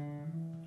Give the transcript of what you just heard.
Música